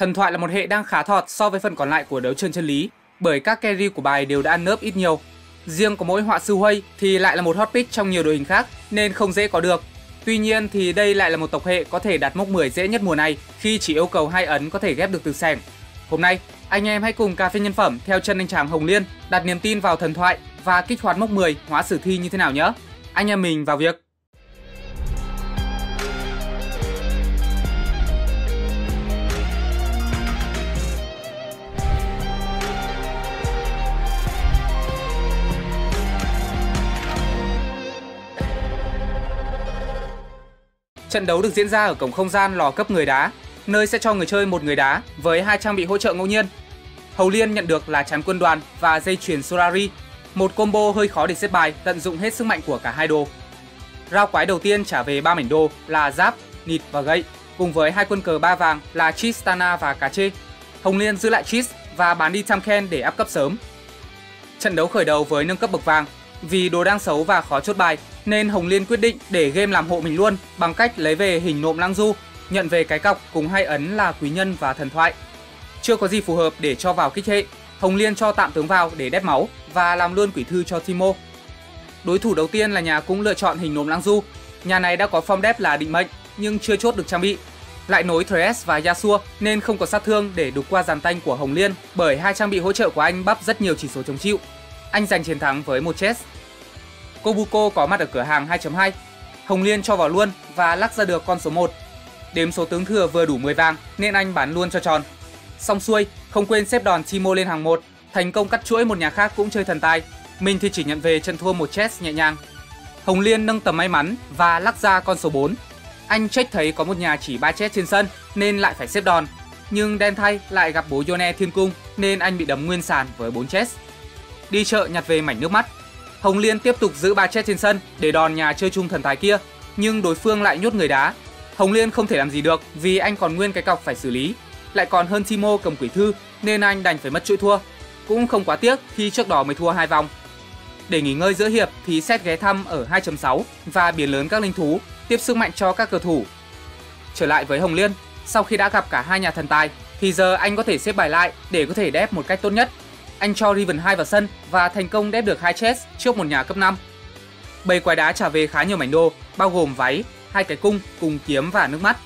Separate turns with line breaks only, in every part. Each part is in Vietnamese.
Thần thoại là một hệ đang khá thọt so với phần còn lại của đấu trường chân lý, bởi các carry của bài đều đã ăn nớp ít nhiều. Riêng có mỗi họa sư huy thì lại là một hot pick trong nhiều đội hình khác nên không dễ có được. Tuy nhiên thì đây lại là một tộc hệ có thể đạt mốc 10 dễ nhất mùa này khi chỉ yêu cầu hai ấn có thể ghép được từ sẻng. Hôm nay, anh em hãy cùng cà phê nhân phẩm theo chân anh chàng Hồng Liên đặt niềm tin vào thần thoại và kích hoạt mốc 10 hóa sử thi như thế nào nhé. Anh em mình vào việc. Trận đấu được diễn ra ở cổng không gian lò cấp người đá, nơi sẽ cho người chơi một người đá với hai trang bị hỗ trợ ngẫu nhiên. Hầu Liên nhận được là chắn quân đoàn và dây chuyền Solari, một combo hơi khó để xếp bài tận dụng hết sức mạnh của cả hai đồ. Rao quái đầu tiên trả về ba mảnh đồ là giáp, nịt và gậy, cùng với hai quân cờ ba vàng là Chistana và Cá Chê. Hồng Liên giữ lại Chis và bán đi Tamken để áp cấp sớm. Trận đấu khởi đầu với nâng cấp bậc vàng, vì đồ đang xấu và khó chốt bài nên Hồng Liên quyết định để game làm hộ mình luôn bằng cách lấy về hình nộm lang du, nhận về cái cọc cùng hai ấn là quý nhân và thần thoại. Chưa có gì phù hợp để cho vào kích hệ, Hồng Liên cho tạm tướng vào để đép máu và làm luôn quỷ thư cho Timo. Đối thủ đầu tiên là nhà cũng lựa chọn hình nộm lang du. Nhà này đã có form đép là định mệnh nhưng chưa chốt được trang bị. Lại nối Thresh và Yasuo nên không có sát thương để đục qua dàn tanh của Hồng Liên bởi hai trang bị hỗ trợ của anh bắp rất nhiều chỉ số chống chịu. Anh giành chiến thắng với một chess. Kobuko có mặt ở cửa hàng 2.2. Hồng Liên cho vào luôn và lắc ra được con số 1. Đếm số tướng thừa vừa đủ 10 vàng nên anh bán luôn cho tròn. Xong xuôi, không quên xếp đòn Timo lên hàng 1, thành công cắt chuỗi một nhà khác cũng chơi thần tài. Mình thì chỉ nhận về trận thua một chess nhẹ nhàng. Hồng Liên nâng tầm may mắn và lắc ra con số 4. Anh check thấy có một nhà chỉ 3 chess trên sân nên lại phải xếp đòn. Nhưng đen thay lại gặp bố Yone Thiên Cung nên anh bị đấm nguyên sàn với 4 chess. Đi chợ nhặt về mảnh nước mắt, Hồng Liên tiếp tục giữ ba chết trên sân để đòn nhà chơi chung thần tài kia, nhưng đối phương lại nhốt người đá. Hồng Liên không thể làm gì được vì anh còn nguyên cái cọc phải xử lý, lại còn hơn Timo cầm quỷ thư nên anh đành phải mất chuỗi thua. Cũng không quá tiếc khi trước đó mới thua hai vòng. Để nghỉ ngơi giữa hiệp thì xét ghé thăm ở 2.6 và biển lớn các linh thú, tiếp sức mạnh cho các cầu thủ. Trở lại với Hồng Liên, sau khi đã gặp cả hai nhà thần tài thì giờ anh có thể xếp bài lại để có thể đép một cách tốt nhất anh cho Riven 2 vào sân và thành công đép được hai chest trước một nhà cấp 5. Bầy quái đá trả về khá nhiều mảnh đồ, bao gồm váy, hai cái cung cùng kiếm và nước mắt.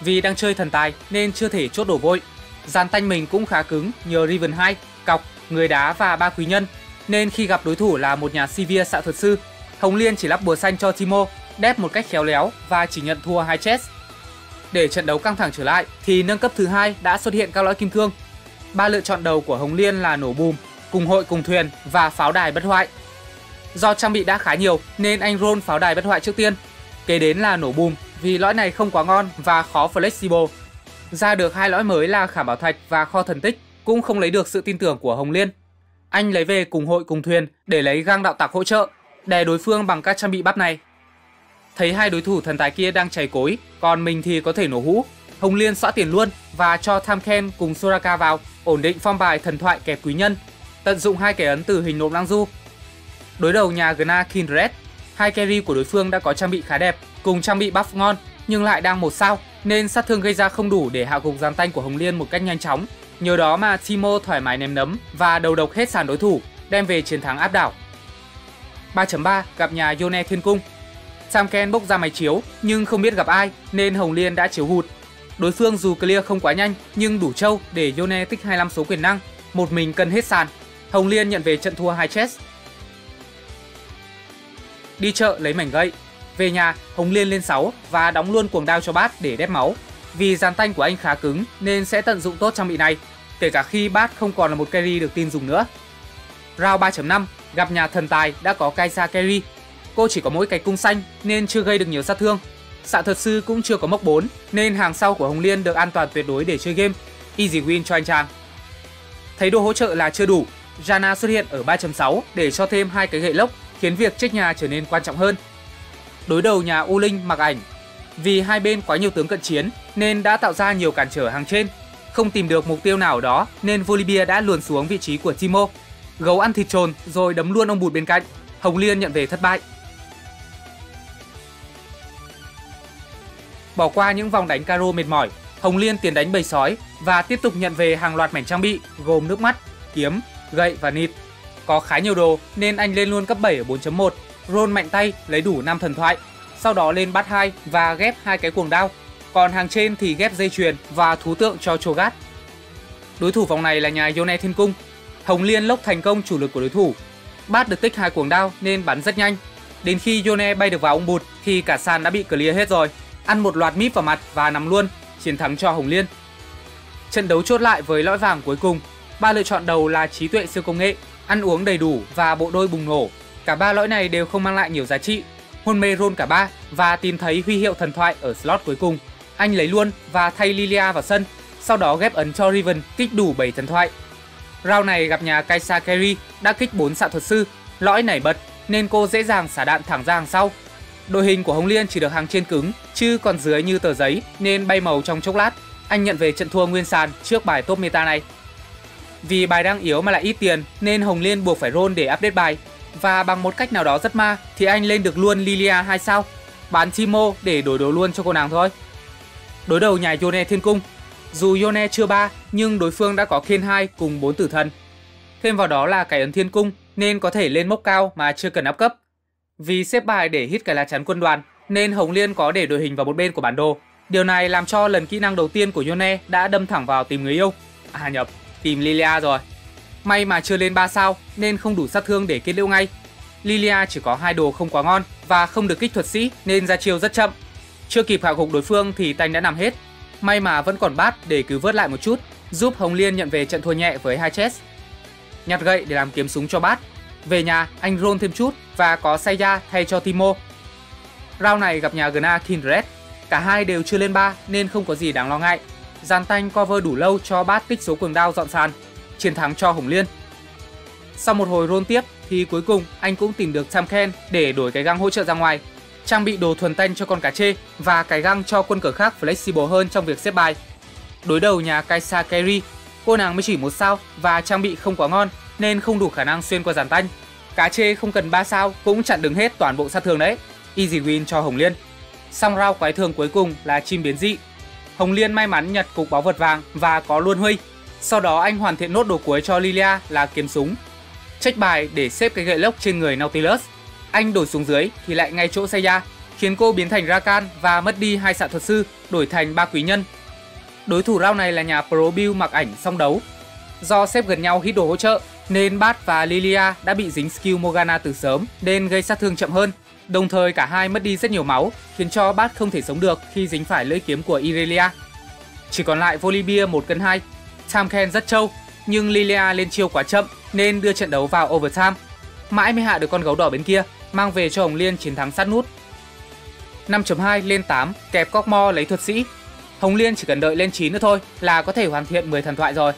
Vì đang chơi thần tài nên chưa thể chốt đổ vội. Dàn tanh mình cũng khá cứng nhờ Riven 2, cọc, người đá và ba quý nhân. Nên khi gặp đối thủ là một nhà Sivir xạ thuật sư, Hồng Liên chỉ lắp bùa xanh cho Timo, đép một cách khéo léo và chỉ nhận thua hai chest. Để trận đấu căng thẳng trở lại thì nâng cấp thứ hai đã xuất hiện các lõi kim cương ba lựa chọn đầu của Hồng Liên là nổ bùm, cùng hội cùng thuyền và pháo đài bất hoại. Do trang bị đã khá nhiều nên anh roll pháo đài bất hoại trước tiên. Kế đến là nổ bùm vì lõi này không quá ngon và khó flexible. Ra được hai lõi mới là khảm bảo thạch và kho thần tích cũng không lấy được sự tin tưởng của Hồng Liên. Anh lấy về cùng hội cùng thuyền để lấy gang đạo tặc hỗ trợ, đè đối phương bằng các trang bị bắp này. Thấy hai đối thủ thần tài kia đang chảy cối, còn mình thì có thể nổ hũ. Hồng Liên xóa tiền luôn và cho Tham Ken cùng Soraka vào ổn định form bài thần thoại kẹp quý nhân, tận dụng hai kẻ ấn từ hình nộm lang du. Đối đầu nhà Gna Kindred, hai carry của đối phương đã có trang bị khá đẹp, cùng trang bị buff ngon nhưng lại đang một sao nên sát thương gây ra không đủ để hạ gục giàn tanh của Hồng Liên một cách nhanh chóng. Nhờ đó mà Timo thoải mái ném nấm và đầu độc hết sàn đối thủ, đem về chiến thắng áp đảo. 3.3 gặp nhà Yone Thiên Cung. Sam Ken bốc ra máy chiếu nhưng không biết gặp ai nên Hồng Liên đã chiếu hụt Đối phương dù clear không quá nhanh nhưng đủ trâu để Yone tích 25 số quyền năng, một mình cân hết sàn. Hồng Liên nhận về trận thua hai chess. Đi chợ lấy mảnh gậy. Về nhà, Hồng Liên lên 6 và đóng luôn cuồng đao cho bát để đép máu. Vì dàn tanh của anh khá cứng nên sẽ tận dụng tốt trang bị này, kể cả khi bát không còn là một carry được tin dùng nữa. Round 3.5 gặp nhà thần tài đã có Kaisa carry. Cô chỉ có mỗi cái cung xanh nên chưa gây được nhiều sát thương Xạ thuật sư cũng chưa có mốc 4 nên hàng sau của Hồng Liên được an toàn tuyệt đối để chơi game. Easy win cho anh chàng. Thấy đồ hỗ trợ là chưa đủ, Jana xuất hiện ở 3.6 để cho thêm hai cái gậy lốc khiến việc check nhà trở nên quan trọng hơn. Đối đầu nhà U Linh mặc ảnh. Vì hai bên quá nhiều tướng cận chiến nên đã tạo ra nhiều cản trở hàng trên. Không tìm được mục tiêu nào ở đó nên Volibia đã luồn xuống vị trí của Timo. Gấu ăn thịt trồn rồi đấm luôn ông bụt bên cạnh. Hồng Liên nhận về thất bại. Bỏ qua những vòng đánh caro mệt mỏi, Hồng Liên tiến đánh bầy sói và tiếp tục nhận về hàng loạt mảnh trang bị gồm nước mắt, kiếm, gậy và nịt. Có khá nhiều đồ nên anh lên luôn cấp 7 ở 4.1, roll mạnh tay lấy đủ 5 thần thoại, sau đó lên bắt 2 và ghép hai cái cuồng đao. Còn hàng trên thì ghép dây chuyền và thú tượng cho Chogat. Đối thủ vòng này là nhà Yone Thiên Cung. Hồng Liên lốc thành công chủ lực của đối thủ. Bát được tích hai cuồng đao nên bắn rất nhanh. Đến khi Yone bay được vào ông bụt thì cả sàn đã bị clear hết rồi. Ăn một loạt míp vào mặt và nằm luôn, chiến thắng cho Hồng Liên. Trận đấu chốt lại với lõi vàng cuối cùng. Ba lựa chọn đầu là trí tuệ siêu công nghệ, ăn uống đầy đủ và bộ đôi bùng nổ. Cả ba lõi này đều không mang lại nhiều giá trị. Hôn mê roll cả ba và tìm thấy huy hiệu thần thoại ở slot cuối cùng. Anh lấy luôn và thay Lilia vào sân, sau đó ghép ấn cho Riven kích đủ 7 thần thoại. Round này gặp nhà Kaisa Kerry đã kích 4 xạ thuật sư, lõi nảy bật nên cô dễ dàng xả đạn thẳng ra hàng sau. Đội hình của Hồng Liên chỉ được hàng trên cứng chứ còn dưới như tờ giấy nên bay màu trong chốc lát. Anh nhận về trận thua nguyên sàn trước bài top meta này. Vì bài đang yếu mà lại ít tiền nên Hồng Liên buộc phải roll để update bài và bằng một cách nào đó rất ma thì anh lên được luôn Lilia 2 sao, bán Timo để đổi đồ luôn cho cô nàng thôi. Đối đầu nhà Yone Thiên Cung, dù Yone chưa ba nhưng đối phương đã có Ken 2 cùng 4 tử thần. Thêm vào đó là cái ấn Thiên Cung nên có thể lên mốc cao mà chưa cần áp cấp. Vì xếp bài để hit cái lá chắn quân đoàn nên Hồng Liên có để đội hình vào một bên của bản đồ. Điều này làm cho lần kỹ năng đầu tiên của Yone đã đâm thẳng vào tìm người yêu. À nhập, tìm Lilia rồi. May mà chưa lên 3 sao nên không đủ sát thương để kết liễu ngay. Lilia chỉ có hai đồ không quá ngon và không được kích thuật sĩ nên ra chiêu rất chậm. Chưa kịp hạ gục đối phương thì tanh đã nằm hết. May mà vẫn còn bát để cứu vớt lại một chút, giúp Hồng Liên nhận về trận thua nhẹ với hai chess. Nhặt gậy để làm kiếm súng cho bát. Về nhà, anh roll thêm chút và có Saya thay cho Timo. Round này gặp nhà Gna Kindred. Cả hai đều chưa lên 3 nên không có gì đáng lo ngại. Giàn tanh cover đủ lâu cho bát tích số cường đao dọn sàn. Chiến thắng cho Hồng Liên. Sau một hồi roll tiếp thì cuối cùng anh cũng tìm được Sam Ken để đổi cái găng hỗ trợ ra ngoài. Trang bị đồ thuần tanh cho con cá chê và cái găng cho quân cờ khác flexible hơn trong việc xếp bài. Đối đầu nhà Kaisa Kerry, cô nàng mới chỉ một sao và trang bị không quá ngon nên không đủ khả năng xuyên qua giàn tanh. Cá chê không cần 3 sao cũng chặn đứng hết toàn bộ sát thương đấy. Easy win cho Hồng Liên. song round quái thường cuối cùng là chim biến dị. Hồng Liên may mắn nhặt cục báu vật vàng và có luôn huy. Sau đó anh hoàn thiện nốt đồ cuối cho Lilia là kiếm súng. trách bài để xếp cái gậy lốc trên người Nautilus. Anh đổi xuống dưới thì lại ngay chỗ Seiya, khiến cô biến thành Rakan và mất đi hai xạ thuật sư, đổi thành ba quý nhân. Đối thủ round này là nhà Pro Build mặc ảnh song đấu. Do xếp gần nhau hít đồ hỗ trợ nên Bat và Lilia đã bị dính skill Morgana từ sớm nên gây sát thương chậm hơn. Đồng thời cả hai mất đi rất nhiều máu, khiến cho Bat không thể sống được khi dính phải lưỡi kiếm của Irelia. Chỉ còn lại Volibear 1 cân 2. Tamken rất trâu, nhưng Lilia lên chiêu quá chậm nên đưa trận đấu vào overtime. Mãi mới hạ được con gấu đỏ bên kia, mang về cho Hồng Liên chiến thắng sát nút. 5.2 lên 8, kẹp Cockmore lấy thuật sĩ. Hồng Liên chỉ cần đợi lên 9 nữa thôi là có thể hoàn thiện 10 thần thoại rồi.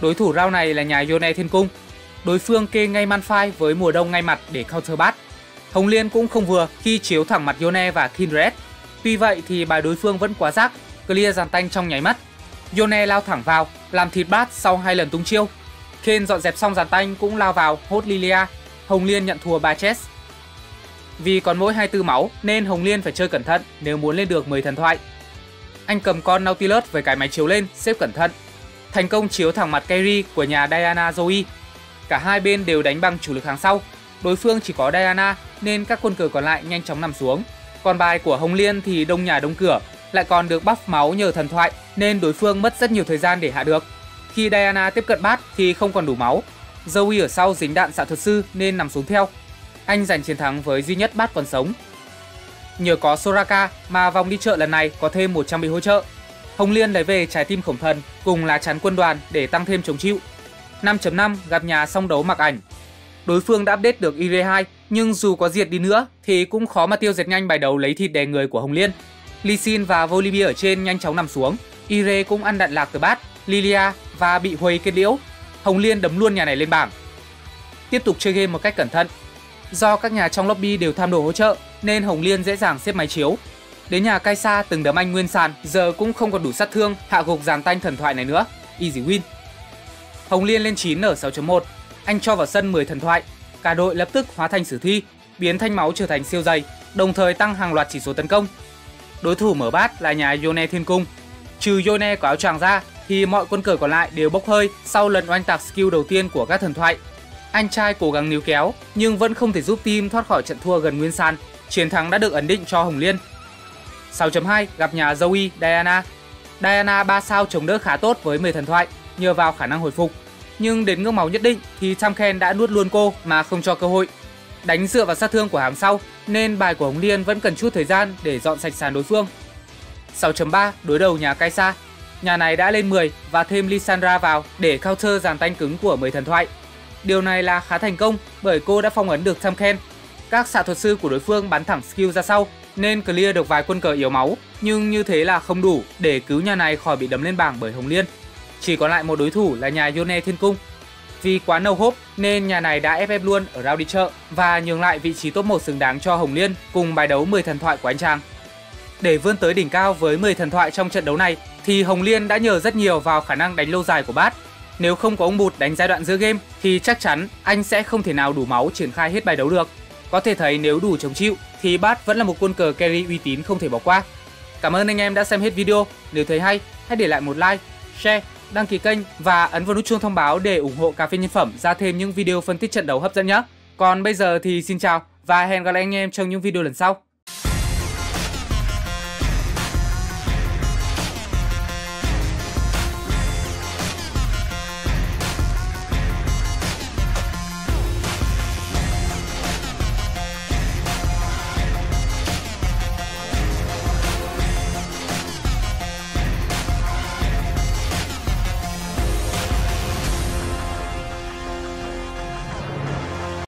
Đối thủ round này là nhà Yone Thiên Cung. Đối phương kê ngay Manfai với mùa đông ngay mặt để counter bat. Hồng Liên cũng không vừa khi chiếu thẳng mặt Yone và Kindred. Tuy vậy thì bài đối phương vẫn quá rác, clear dàn tanh trong nháy mắt. Yone lao thẳng vào, làm thịt bát sau hai lần tung chiêu. Ken dọn dẹp xong dàn tanh cũng lao vào hốt Lilia. Hồng Liên nhận thua 3 chess Vì còn mỗi 24 máu nên Hồng Liên phải chơi cẩn thận nếu muốn lên được 10 thần thoại. Anh cầm con Nautilus với cái máy chiếu lên, xếp cẩn thận thành công chiếu thẳng mặt Kerry của nhà Diana Zoe. Cả hai bên đều đánh bằng chủ lực hàng sau. Đối phương chỉ có Diana nên các quân cờ còn lại nhanh chóng nằm xuống. Còn bài của Hồng Liên thì đông nhà đông cửa, lại còn được buff máu nhờ thần thoại nên đối phương mất rất nhiều thời gian để hạ được. Khi Diana tiếp cận bát thì không còn đủ máu. Zoe ở sau dính đạn xạ thuật sư nên nằm xuống theo. Anh giành chiến thắng với duy nhất bát còn sống. Nhờ có Soraka mà vòng đi chợ lần này có thêm một trang bị hỗ trợ Hồng Liên lấy về trái tim khổng thần cùng lá chắn quân đoàn để tăng thêm chống chịu. 5.5 gặp nhà song đấu mặc ảnh. Đối phương đã update được IR2 nhưng dù có diệt đi nữa thì cũng khó mà tiêu diệt nhanh bài đấu lấy thịt đè người của Hồng Liên. Lee Sin và Volibear ở trên nhanh chóng nằm xuống. Ire cũng ăn đạn lạc từ bát, Lilia và bị Huey kết liễu. Hồng Liên đấm luôn nhà này lên bảng. Tiếp tục chơi game một cách cẩn thận. Do các nhà trong lobby đều tham đồ hỗ trợ nên Hồng Liên dễ dàng xếp máy chiếu Đến nhà Kaisa từng đấm anh nguyên sàn, giờ cũng không còn đủ sát thương hạ gục dàn tanh thần thoại này nữa. Easy win. Hồng Liên lên 9 ở 6.1, anh cho vào sân 10 thần thoại, cả đội lập tức hóa thành sử thi, biến thanh máu trở thành siêu dày, đồng thời tăng hàng loạt chỉ số tấn công. Đối thủ mở bát là nhà Yone Thiên Cung. Trừ Yone có áo choàng ra thì mọi quân cờ còn lại đều bốc hơi sau lần oanh tạc skill đầu tiên của các thần thoại. Anh trai cố gắng níu kéo nhưng vẫn không thể giúp team thoát khỏi trận thua gần nguyên san. Chiến thắng đã được ấn định cho Hồng Liên. 6.2 gặp nhà Zoe Diana. Diana 3 sao chống đỡ khá tốt với 10 thần thoại, nhờ vào khả năng hồi phục. Nhưng đến ngưỡng máu nhất định thì Tamken đã nuốt luôn cô mà không cho cơ hội. Đánh dựa vào sát thương của hàng sau, nên bài của Hồng Liên vẫn cần chút thời gian để dọn sạch sàn đối phương. 6.3 đối đầu nhà Kaisa. Nhà này đã lên 10 và thêm Lissandra vào để counter dàn tanh cứng của 10 thần thoại. Điều này là khá thành công bởi cô đã phong ấn được Tamken. Các xạ thuật sư của đối phương bắn thẳng skill ra sau nên clear được vài quân cờ yếu máu, nhưng như thế là không đủ để cứu nhà này khỏi bị đấm lên bảng bởi Hồng Liên. Chỉ còn lại một đối thủ là nhà Yone Thiên Cung. Vì quá nâu hốp nên nhà này đã FF luôn ở round đi chợ và nhường lại vị trí top 1 xứng đáng cho Hồng Liên cùng bài đấu 10 thần thoại của anh chàng. Để vươn tới đỉnh cao với 10 thần thoại trong trận đấu này thì Hồng Liên đã nhờ rất nhiều vào khả năng đánh lâu dài của bát. Nếu không có ông Bụt đánh giai đoạn giữa game thì chắc chắn anh sẽ không thể nào đủ máu triển khai hết bài đấu được. Có thể thấy nếu đủ chống chịu thì bát vẫn là một quân cờ carry uy tín không thể bỏ qua. Cảm ơn anh em đã xem hết video. Nếu thấy hay, hãy để lại một like, share, đăng ký kênh và ấn vào nút chuông thông báo để ủng hộ cà phê nhân phẩm ra thêm những video phân tích trận đấu hấp dẫn nhé. Còn bây giờ thì xin chào và hẹn gặp lại anh em trong những video lần sau.